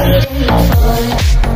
waiting for